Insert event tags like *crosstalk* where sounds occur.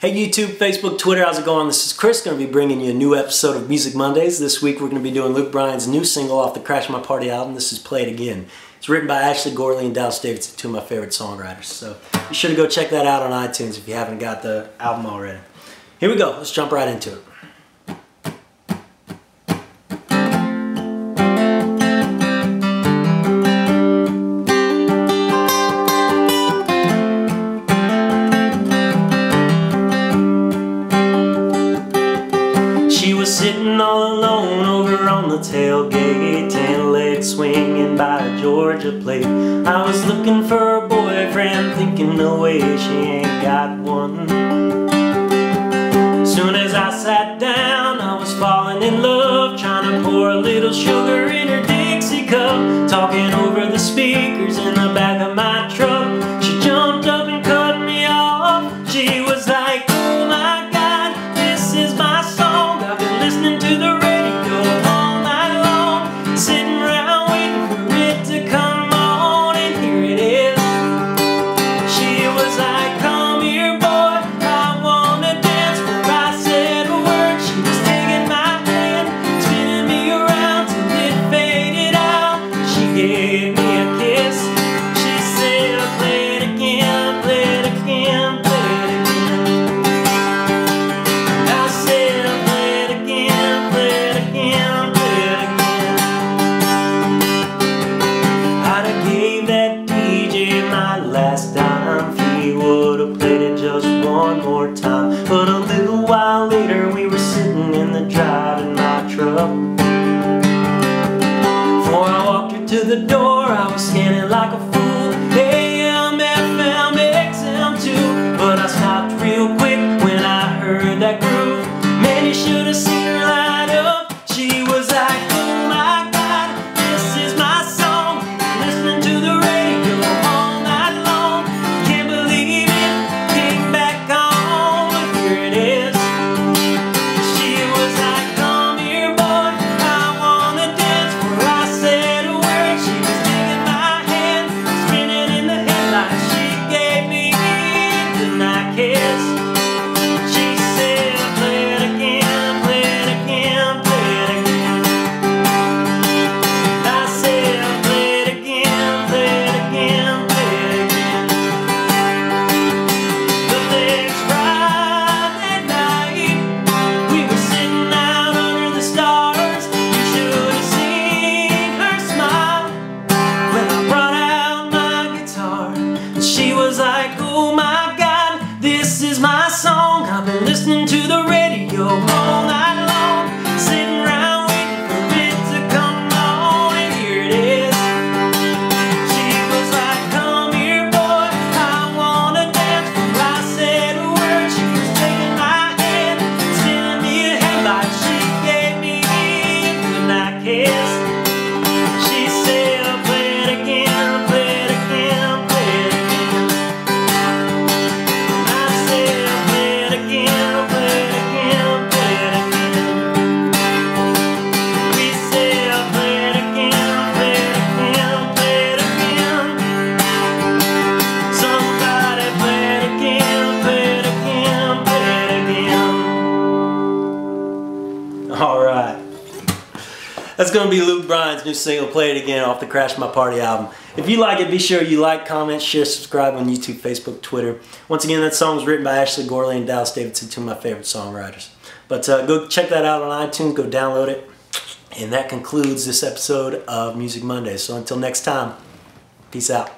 Hey YouTube, Facebook, Twitter, how's it going? This is Chris, going to be bringing you a new episode of Music Mondays. This week we're going to be doing Luke Bryan's new single off the Crash My Party album. This is Play It Again. It's written by Ashley Gorley and Dallas Davidson, two of my favorite songwriters. So be sure to go check that out on iTunes if you haven't got the album already. Here we go, let's jump right into it. Sitting all alone over on the tailgate Ten legs swinging by a Georgia plate. I was looking for a boyfriend Thinking no way she ain't got one. Soon as I sat down I was falling in love Trying to pour a little sugar in her Dixie cup. Talking over the speakers in the back of my more time But a little while later we were sitting in the drive in my truck Before I walked her to the door I was scanning like a fool to the radio all night *laughs* Alright that's going to be Luke Bryan's new single, Play It Again, off the Crash My Party album. If you like it, be sure you like, comment, share, subscribe on YouTube, Facebook, Twitter. Once again, that song was written by Ashley Gorley and Dallas Davidson, two of my favorite songwriters. But uh, go check that out on iTunes, go download it. And that concludes this episode of Music Monday. So until next time, peace out.